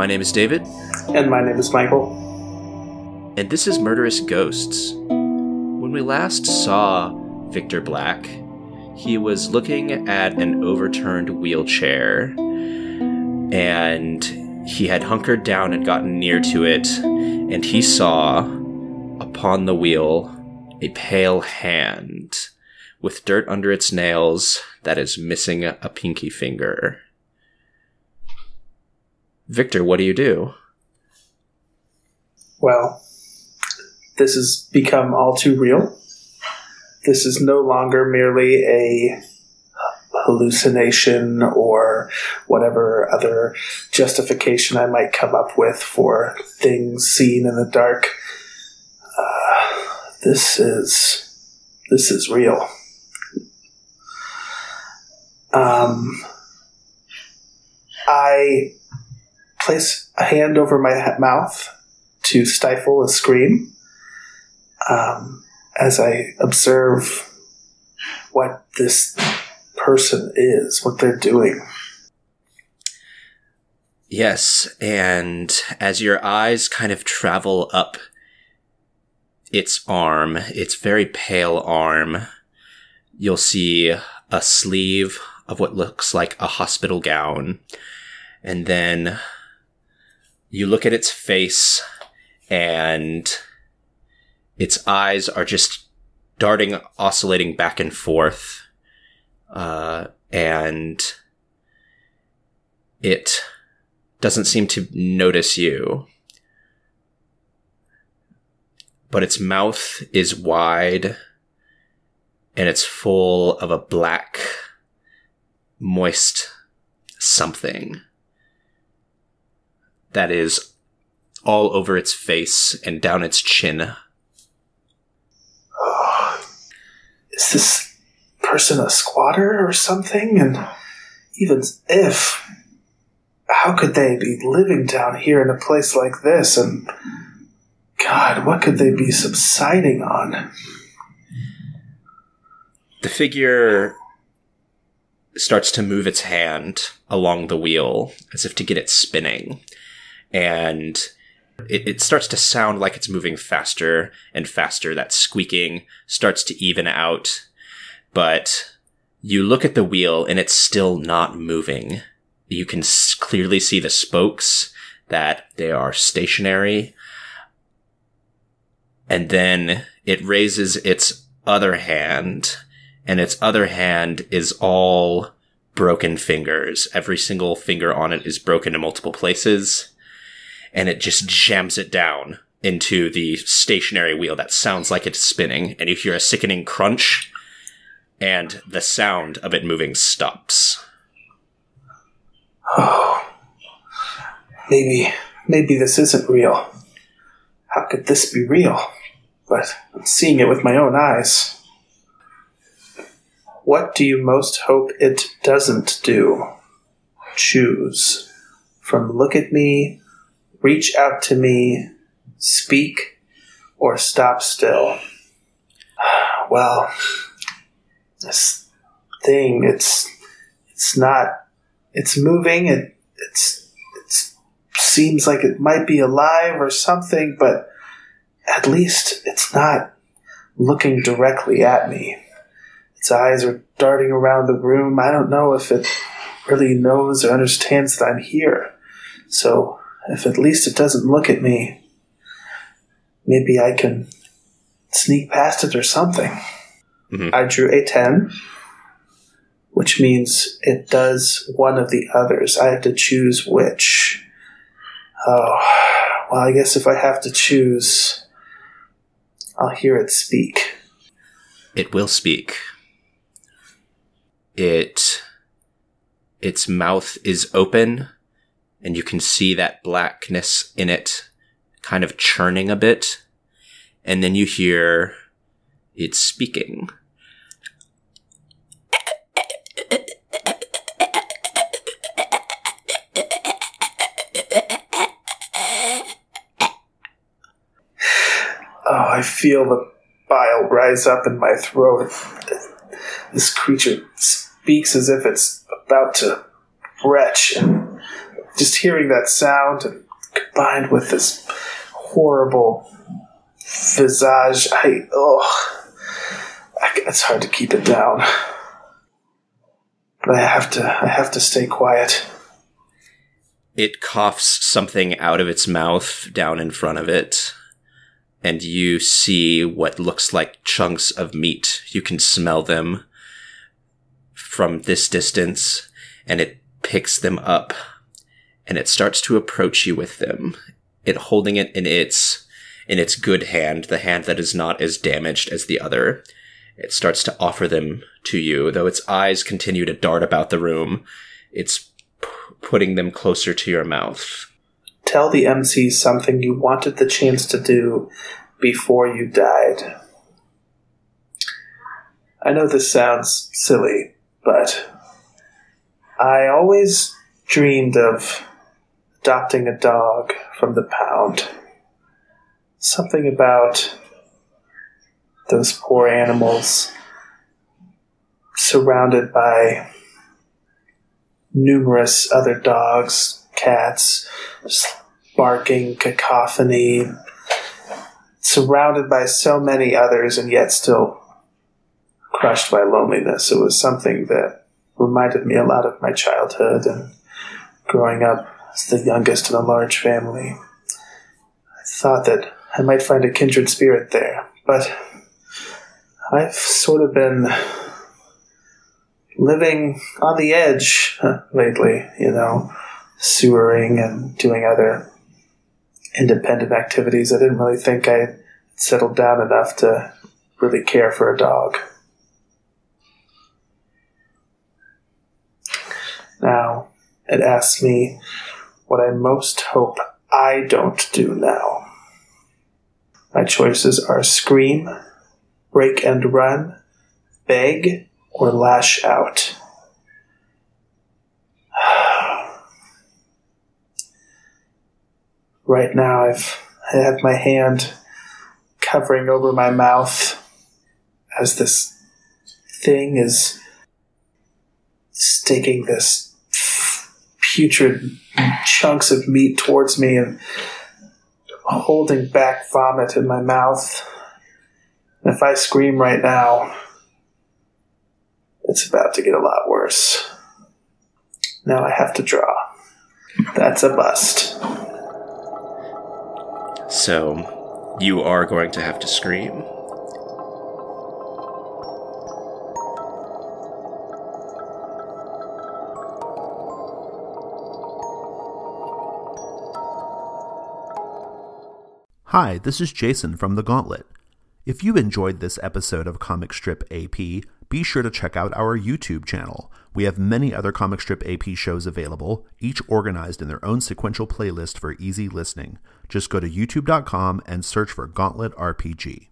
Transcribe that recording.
My name is David. And my name is Michael. And this is Murderous Ghosts. When we last saw Victor Black, he was looking at an overturned wheelchair. And he had hunkered down and gotten near to it, and he saw upon the wheel a pale hand with dirt under its nails that is missing a pinky finger. Victor, what do you do? Well, this has become all too real. This is no longer merely a hallucination or whatever other justification I might come up with for things seen in the dark. Uh, this is this is real. Um, I place a hand over my mouth to stifle a scream um, as I observe what this person is, what they're doing. Yes, and as your eyes kind of travel up its arm, its very pale arm, you'll see a sleeve of what looks like a hospital gown. And then you look at its face and its eyes are just darting, oscillating back and forth. Uh, and it doesn't seem to notice you. But its mouth is wide and it's full of a black, moist something that is all over its face and down its chin. Is this person a squatter or something? And even if, how could they be living down here in a place like this? And God, what could they be subsiding on? The figure starts to move its hand along the wheel as if to get it spinning and it, it, starts to sound like it's moving faster and faster. That squeaking starts to even out, but you look at the wheel and it's still not moving. You can clearly see the spokes that they are stationary. And then it raises its other hand and its other hand is all broken fingers. Every single finger on it is broken in multiple places and it just jams it down into the stationary wheel that sounds like it's spinning, and you hear a sickening crunch, and the sound of it moving stops. Oh, maybe, maybe this isn't real. How could this be real? But I'm seeing it with my own eyes. What do you most hope it doesn't do? Choose. From look at me reach out to me, speak, or stop still. Well, this thing, it's it's not it's moving, it it's it seems like it might be alive or something, but at least it's not looking directly at me. Its eyes are darting around the room. I don't know if it really knows or understands that I'm here. So if at least it doesn't look at me, maybe I can sneak past it or something. Mm-hmm. I drew a 10, which means it does one of the others. I have to choose which. Oh, well, I guess if I have to choose, I'll hear it speak. It will speak. It. Its mouth is open and you can see that blackness in it kind of churning a bit. And then you hear it speaking. Oh, I feel the bile rise up in my throat. This creature speaks as if it's about to retch and just hearing that sound and combined with this horrible visage, I oh, I, it's hard to keep it down. But I have to. I have to stay quiet. It coughs something out of its mouth down in front of it, and you see what looks like chunks of meat. You can smell them from this distance, and it picks them up, and it starts to approach you with them. It holding it in its in its good hand, the hand that is not as damaged as the other. It starts to offer them to you, though its eyes continue to dart about the room. It's p- putting them closer to your mouth. Tell the MC something you wanted the chance to do before you died. I know this sounds silly, but I always dreamed of adopting a dog from the pound. Something about those poor animals surrounded by numerous other dogs, cats, barking, cacophony, surrounded by so many others and yet still crushed by loneliness. It was something that reminded me a lot of my childhood and growing up the youngest in a large family. I thought that I might find a kindred spirit there, but I've sort of been living on the edge lately, you know, sewering and doing other independent activities. I didn't really think I settled down enough to really care for a dog. Now, it asks me what I most hope I don't do now. My choices are scream, break and run, beg, or lash out. right now, I've I have my hand covering over my mouth as this thing is sticking this putrid chunks of meat towards me and holding back vomit in my mouth. And if I scream right now, it's about to get a lot worse. Now I have to draw. That's a bust. So, you are going to have to scream. Hi, this is Jason from The Gauntlet. If you enjoyed this episode of Comic Strip AP, be sure to check out our YouTube channel. We have many other Comic Strip AP shows available, each organized in their own sequential playlist for easy listening. Just go to youtube.com and search for Gauntlet RPG.